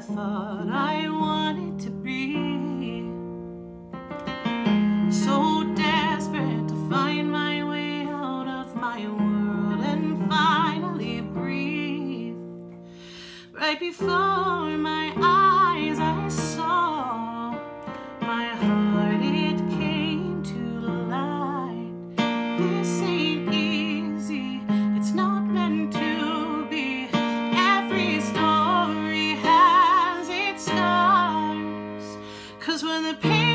I thought I wanted to be. So desperate to find my way out of my world And finally breathe. Right before my eyes I saw My heart, it came to light. This when the pain